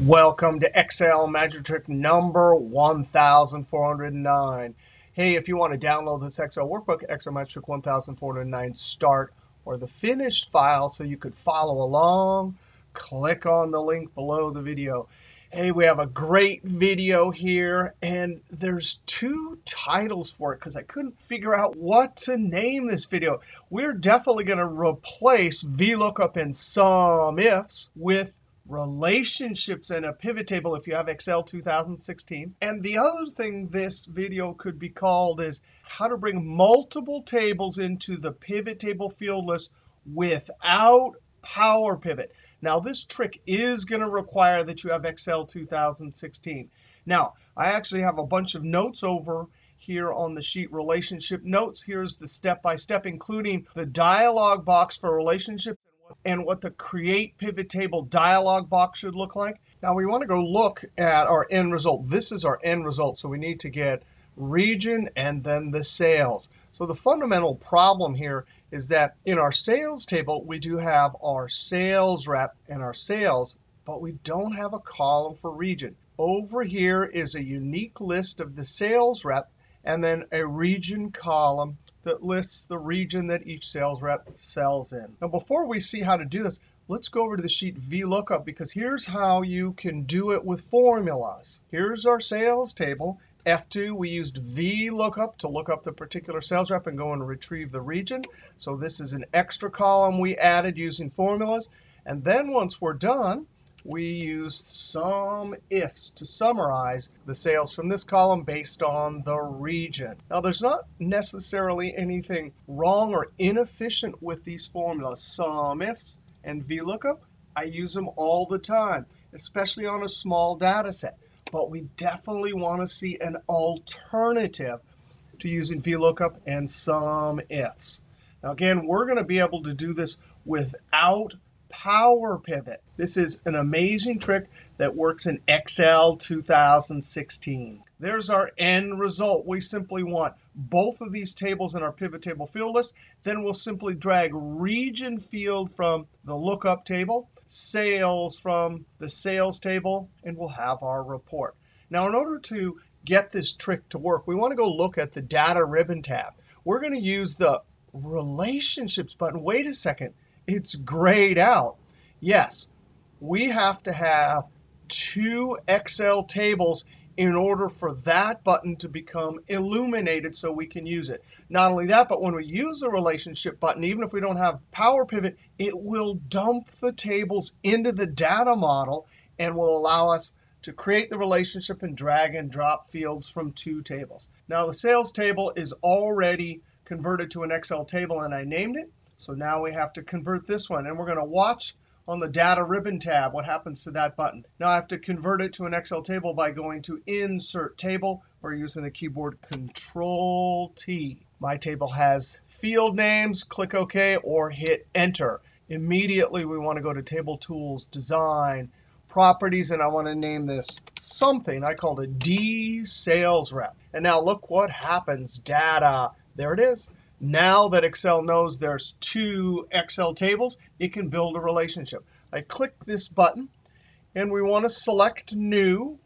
Welcome to Excel Magic Trick number 1409. Hey, if you want to download this Excel workbook, Excel Magic Trick 1409 start or the finished file so you could follow along, click on the link below the video. Hey, we have a great video here, and there's two titles for it because I couldn't figure out what to name this video. We're definitely going to replace VLOOKUP and SUMIFs with relationships in a pivot table if you have Excel 2016. And the other thing this video could be called is how to bring multiple tables into the pivot table field list without Power Pivot. Now, this trick is going to require that you have Excel 2016. Now, I actually have a bunch of notes over here on the sheet relationship notes. Here's the step-by-step, -step, including the dialog box for relationships and what the create pivot table dialog box should look like. Now we want to go look at our end result. This is our end result. So we need to get region and then the sales. So the fundamental problem here is that in our sales table, we do have our sales rep and our sales, but we don't have a column for region. Over here is a unique list of the sales rep and then a region column that lists the region that each sales rep sells in. Now, before we see how to do this, let's go over to the sheet VLOOKUP because here's how you can do it with formulas. Here's our sales table. F2, we used VLOOKUP to look up the particular sales rep and go and retrieve the region. So this is an extra column we added using formulas. And then once we're done, we used ifs to summarize the sales from this column based on the region. Now, there's not necessarily anything wrong or inefficient with these formulas. SUMIFS and VLOOKUP, I use them all the time, especially on a small data set. But we definitely want to see an alternative to using VLOOKUP and some ifs. Now, again, we're going to be able to do this without Power Pivot. This is an amazing trick that works in Excel 2016. There's our end result. We simply want both of these tables in our pivot table field list. Then we'll simply drag region field from the lookup table, sales from the sales table, and we'll have our report. Now, in order to get this trick to work, we want to go look at the data ribbon tab. We're going to use the relationships button. Wait a second it's grayed out. Yes, we have to have two Excel tables in order for that button to become illuminated so we can use it. Not only that, but when we use the relationship button, even if we don't have Power Pivot, it will dump the tables into the data model and will allow us to create the relationship and drag and drop fields from two tables. Now, the sales table is already converted to an Excel table, and I named it. So now we have to convert this one. And we're going to watch on the Data Ribbon tab what happens to that button. Now I have to convert it to an Excel table by going to Insert Table or using the keyboard Control-T. My table has field names. Click OK or hit Enter. Immediately we want to go to Table Tools, Design, Properties, and I want to name this something. I called it D Sales Rep. And now look what happens. Data. There it is. Now that Excel knows there's two Excel tables, it can build a relationship. I click this button, and we want to select New.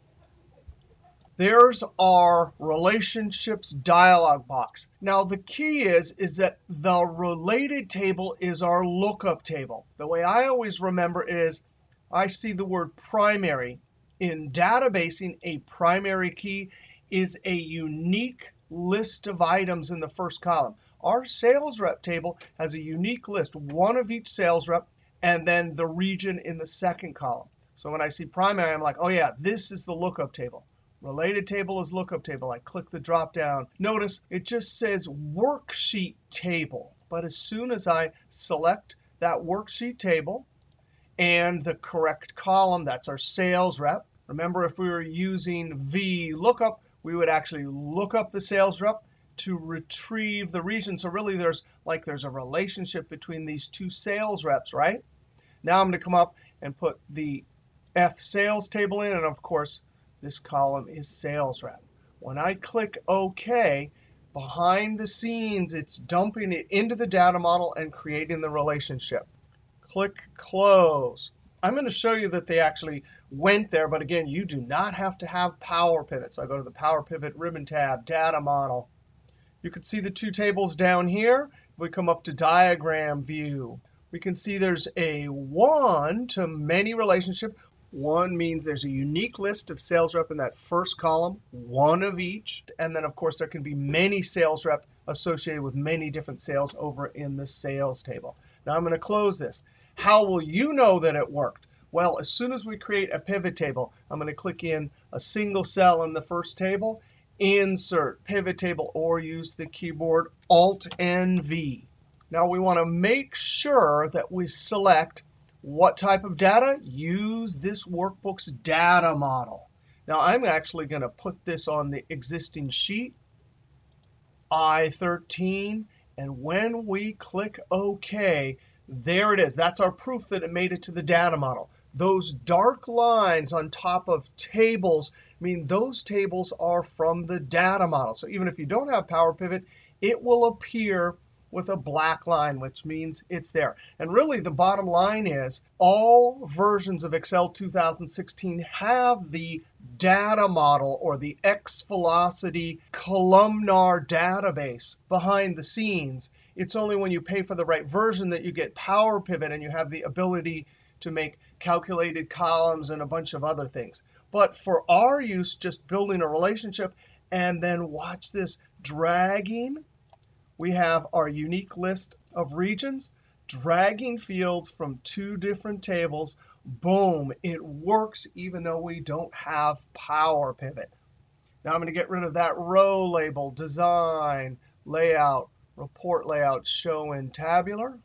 There's our relationships dialog box. Now the key is, is that the related table is our lookup table. The way I always remember is I see the word primary. In databasing, a primary key is a unique list of items in the first column. Our sales rep table has a unique list, one of each sales rep, and then the region in the second column. So when I see primary, I'm like, oh, yeah, this is the lookup table. Related table is lookup table. I click the drop down. Notice it just says worksheet table. But as soon as I select that worksheet table and the correct column, that's our sales rep. Remember, if we were using VLOOKUP, we would actually look up the sales rep to retrieve the region. So really, there's like there's a relationship between these two sales reps, right? Now I'm going to come up and put the F sales table in. And of course, this column is sales rep. When I click OK, behind the scenes, it's dumping it into the data model and creating the relationship. Click Close. I'm going to show you that they actually went there. But again, you do not have to have Power Pivot. So I go to the Power Pivot ribbon tab, Data Model. You can see the two tables down here. We come up to Diagram View. We can see there's a one to many relationship. One means there's a unique list of sales rep in that first column, one of each. And then, of course, there can be many sales rep associated with many different sales over in the sales table. Now I'm going to close this. How will you know that it worked? Well, as soon as we create a pivot table, I'm going to click in a single cell in the first table, insert pivot table, or use the keyboard Alt-N-V. Now we want to make sure that we select what type of data? Use this workbook's data model. Now I'm actually going to put this on the existing sheet, I13. And when we click OK, there it is. That's our proof that it made it to the data model. Those dark lines on top of tables mean those tables are from the data model. So even if you don't have Power Pivot, it will appear with a black line, which means it's there. And really, the bottom line is all versions of Excel 2016 have the data model or the xVelocity columnar database behind the scenes. It's only when you pay for the right version that you get Power Pivot and you have the ability to make calculated columns and a bunch of other things. But for our use, just building a relationship and then watch this dragging we have our unique list of regions, dragging fields from two different tables. Boom, it works even though we don't have Power Pivot. Now I'm going to get rid of that row label, design, layout, report layout, show in tabular.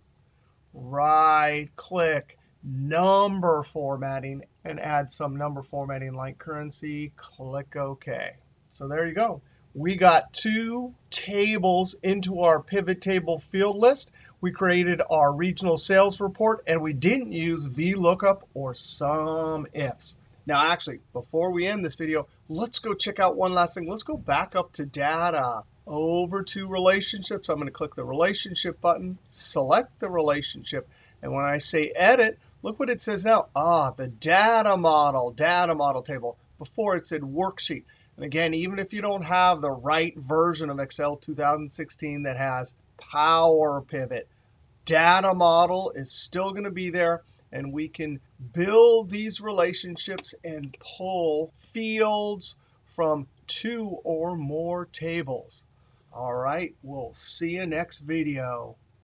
Right click, number formatting, and add some number formatting like currency. Click OK. So there you go we got two tables into our pivot table field list. We created our regional sales report, and we didn't use VLOOKUP or SUMIFs. Now, actually, before we end this video, let's go check out one last thing. Let's go back up to data, over to relationships. I'm going to click the relationship button, select the relationship. And when I say edit, look what it says now. Ah, the data model, data model table. Before it said worksheet. And again, even if you don't have the right version of Excel 2016 that has Power Pivot, data model is still going to be there. And we can build these relationships and pull fields from two or more tables. All right, we'll see you next video.